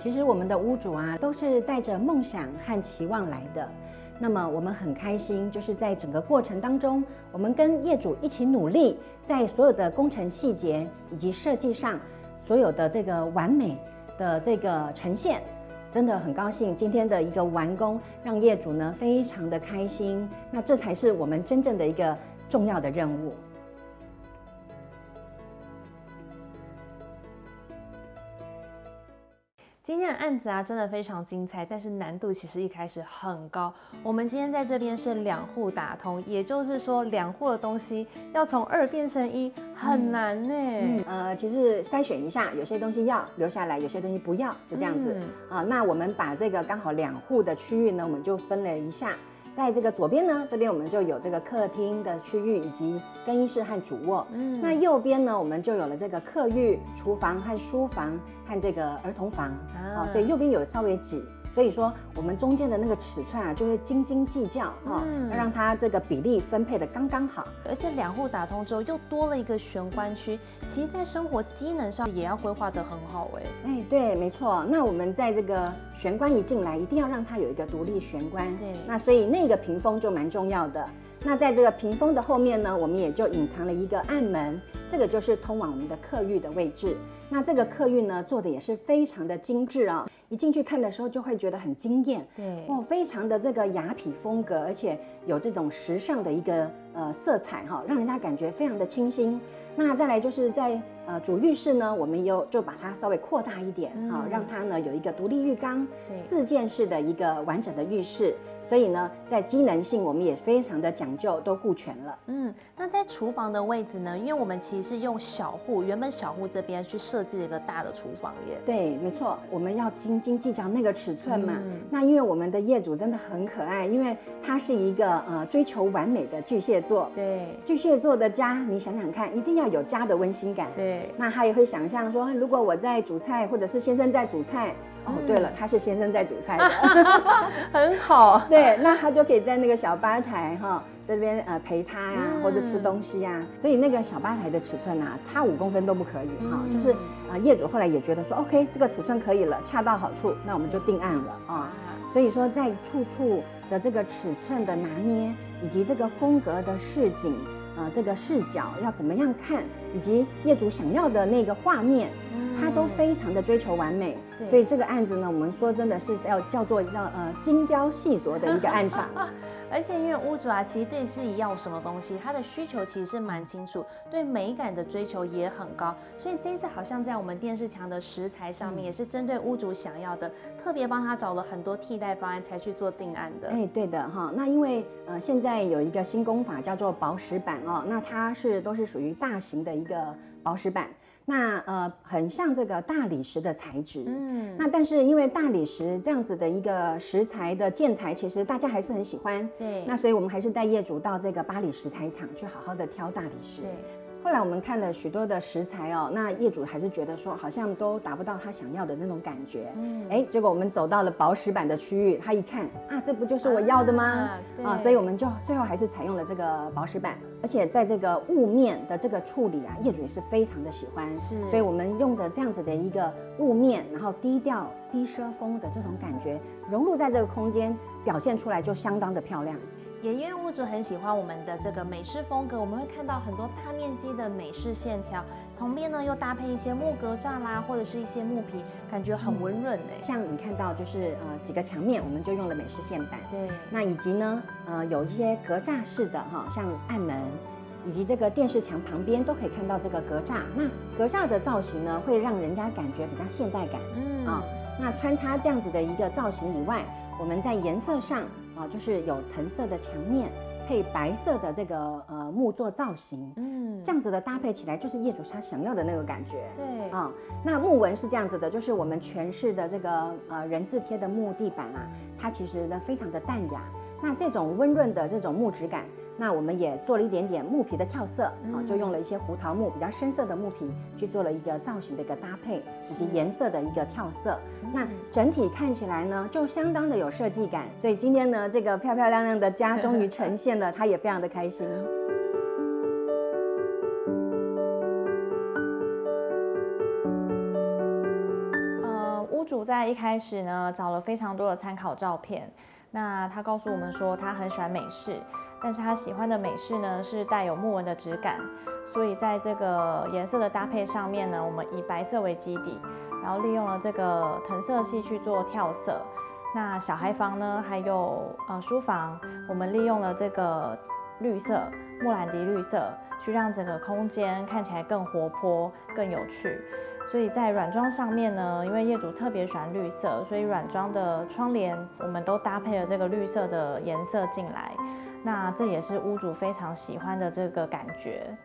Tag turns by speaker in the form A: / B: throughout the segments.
A: 其实我们的屋主啊，都是带着梦想和期望来的。那么我们很开心，就是在整个过程当中，我们跟业主一起努力，在所有的工程细节以及设计上，所有的这个完美的这个呈现，真的很高兴今天的一个完工，让业主呢非常的开心。那这才是我们真正的一个重要的任务。
B: 今天的案子啊，真的非常精彩，但是难度其实一开始很高。我们今天在这边是两户打通，也就是说两户的东西要从二变成一很难呢。嗯，
A: 呃，其实筛选一下，有些东西要留下来，有些东西不要，就这样子啊。那我们把这个刚好两户的区域呢，我们就分了一下。在这个左边呢，这边我们就有这个客厅的区域，以及更衣室和主卧。嗯，那右边呢，我们就有了这个客浴、厨房和书房和这个儿童房。啊，所以右边有稍微挤。所以说，我们中间的那个尺寸啊，就会斤斤计较啊，要让它这个比例分配的刚刚好。
B: 而且两户打通之后，又多了一个玄关区，其实在生活机能上也要规划的很好哎。
A: 哎，对，没错。那我们在这个玄关一进来，一定要让它有一个独立玄关。
B: 对。
A: 那所以那个屏风就蛮重要的。那在这个屏风的后面呢，我们也就隐藏了一个暗门，这个就是通往我们的客浴的位置。那这个客浴呢，做的也是非常的精致啊！一进去看的时候，就会觉得很惊艳，
B: 对，
A: 哦，非常的这个雅痞风格，而且有这种时尚的一个呃色彩哈，让人家感觉非常的清新。那再来就是在呃主浴室呢，我们又就把它稍微扩大一点啊，让它呢有一个独立浴缸，四件式的一个完整的浴室。所以呢，在机能性我们也非常的讲究，都顾全了。
B: 嗯，那在厨房的位置呢？因为我们其实是用小户，原本小户这边去设计了一个大的厨房耶。
A: 对，没错，我们要斤斤计较那个尺寸嘛。嗯那因为我们的业主真的很可爱，因为他是一个呃追求完美的巨蟹座。
B: 对，
A: 巨蟹座的家，你想想看，一定要有家的温馨感。
B: 对，
A: 那他也会想象说，如果我在煮菜，或者是先生在煮菜。哦，对了，他是先生在煮菜的，
B: 很好。
A: 对，那他就可以在那个小吧台哈这边呃陪他呀，或者吃东西呀。所以那个小吧台的尺寸啊，差五公分都不可以哈。就是啊，业主后来也觉得说，OK，这个尺寸可以了，恰到好处，那我们就定案了啊。所以说，在处处的这个尺寸的拿捏，以及这个风格的市景啊，这个视角要怎么样看，以及业主想要的那个画面。他都非常的追求完美，所以这个案子呢，我们说真的是要叫做叫呃精雕细琢的一个案场。
B: 而且因为屋主啊，其实对自己要什么东西，他的需求其实是蛮清楚，对美感的追求也很高。所以这次好像在我们电视墙的石材上面，也是针对屋主想要的，特别帮他找了很多替代方案才去做定案的。
A: 哎，对的哈。那因为呃现在有一个新工法叫做薄石板哦，那它是都是属于大型的一个薄石板。那呃，很像这个大理石的材质，嗯，那但是因为大理石这样子的一个石材的建材，其实大家还是很喜欢，
B: 对，
A: 那所以我们还是带业主到这个巴黎石材厂去好好的挑大理石，
B: 对。
A: 后来我们看了许多的食材哦，那业主还是觉得说好像都达不到他想要的那种感觉。嗯，哎，结果我们走到了薄石板的区域，他一看啊，这不就是我要的吗？啊，所以我们就最后还是采用了这个薄石板，而且在这个雾面的这个处理啊，业主也是非常的喜欢。
B: 是，
A: 所以我们用的这样子的一个雾面，然后低调低奢风的这种感觉融入在这个空间，表现出来就相当的漂亮。
B: 也因为屋主很喜欢我们的这个美式风格，我们会看到很多大面积的美式线条，旁边呢又搭配一些木格栅啦，或者是一些木皮，感觉很温润哎。
A: 像你看到就是呃几个墙面，我们就用了美式线板。
B: 对。
A: 那以及呢呃有一些格栅式的哈，像暗门，以及这个电视墙旁边都可以看到这个格栅。那格栅的造型呢，会让人家感觉比较现代感。嗯。啊，那穿插这样子的一个造型以外，我们在颜色上。啊，就是有藤色的墙面配白色的这个呃木座造型，嗯，这样子的搭配起来就是业主他想要的那个感觉。
B: 对
A: 啊，那木纹是这样子的，就是我们全市的这个呃人字贴的木地板啊，它其实呢非常的淡雅，那这种温润的这种木质感。那我们也做了一点点木皮的跳色，啊，就用了一些胡桃木比较深色的木皮去做了一个造型的一个搭配，以及颜色的一个跳色。那整体看起来呢，就相当的有设计感。所以今天呢，这个漂漂亮亮的家终于呈现了，他也非常的开心。
C: 主在一开始呢找了非常多的参考照片，那他告诉我们说他很喜欢美式，但是他喜欢的美式呢是带有木纹的质感，所以在这个颜色的搭配上面呢，我们以白色为基底，然后利用了这个藤色系去做跳色。那小孩房呢，还有呃书房，我们利用了这个绿色莫兰迪绿色，去让整个空间看起来更活泼、更有趣。所以在软装上面呢，因为业主特别喜欢绿色，所以软装的窗帘我们都搭配了这个绿色的颜色进来。那这也是屋主非常喜欢的这个感觉。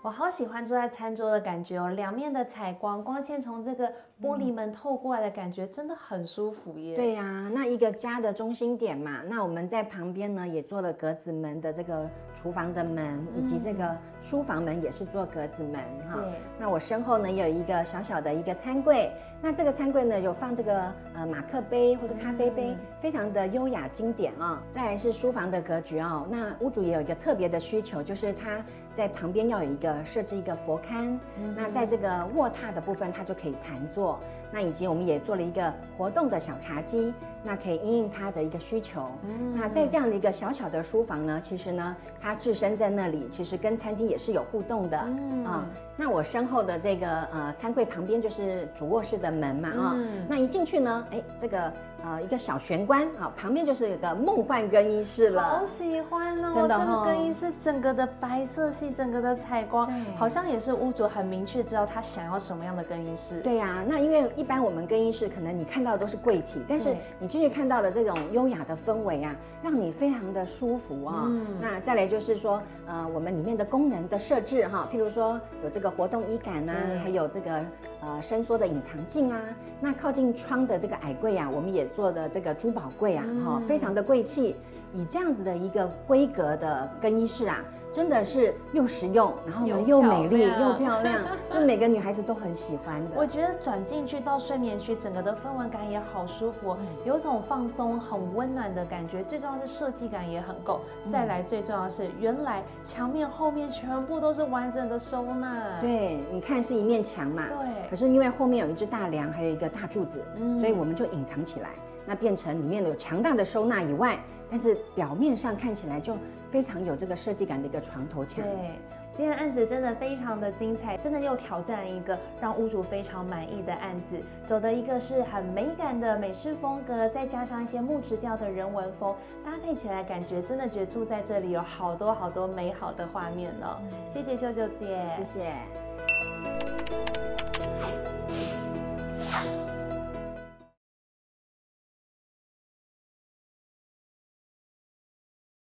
B: 我好喜欢坐在餐桌的感觉哦，两面的采光，光线从这个玻璃门透过来的感觉，真的很舒服耶。
A: 对呀，那一个家的中心点嘛，那我们在旁边呢也做了格子门的这个厨房的门，以及这个书房门也是做格子门哈。
B: 对。
A: 那我身后呢也有一个小小的一个餐柜，那这个餐柜呢有放这个呃马克杯或者咖啡杯，非常的优雅经典啊。再来是书房的格局哦，那屋主也有一个特别的需求，就是他。在旁边要有一个设置一个佛龛，那在这个卧榻的部分，它就可以禅坐。那以及我们也做了一个活动的小茶几，那可以应应他的一个需求。嗯那在这样的一个小小的书房呢，其实呢，他置身在那里，其实跟餐厅也是有互动的嗯啊。那我身后的这个呃餐柜旁边就是主卧室的门嘛啊。那一进去呢，哎，这个。呃，一个小玄关啊，旁边就是有个梦幻更衣室了。
B: 好喜欢哦，真的个更衣室整个的白色系，整个的采光，好像也是屋主很明确知道他想要什么样的更衣室。
A: 对呀，那因为一般我们更衣室可能你看到的都是柜体，但是你进去看到的这种优雅的氛围啊，让你非常的舒服啊。嗯。那再来就是说，呃，我们里面的功能的设置哈，譬如说有这个活动衣杆呐，还有这个呃伸缩的隐藏镜啊。那靠近窗的这个矮柜啊，我们也做的这个珠宝柜啊，哈，非常的贵气。以这样子的一个规格的更衣室啊。真的是又实用，然后呢又美丽又漂亮，就每个女孩子都很喜欢的。
B: 我觉得转进去到睡眠区，整个的氛围感也好舒服，有种放松、很温暖的感觉。最重要是设计感也很够。再来最重要是，原来墙面后面全部都是完整的收纳。
A: 对，你看是一面墙嘛。
B: 对。
A: 可是因为后面有一只大梁，还有一个大柱子，所以我们就隐藏起来，那变成里面有强大的收纳以外，但是表面上看起来就。非常有这个设计感的一个床头墙。
B: 对，今天案子真的非常的精彩，真的又挑战一个让屋主非常满意的案子。走的一个是很美感的美式风格，再加上一些木质调的人文风，搭配起来感觉真的觉得住在这里有好多好多美好的画面哦。谢谢秀秀姐，
A: 谢谢。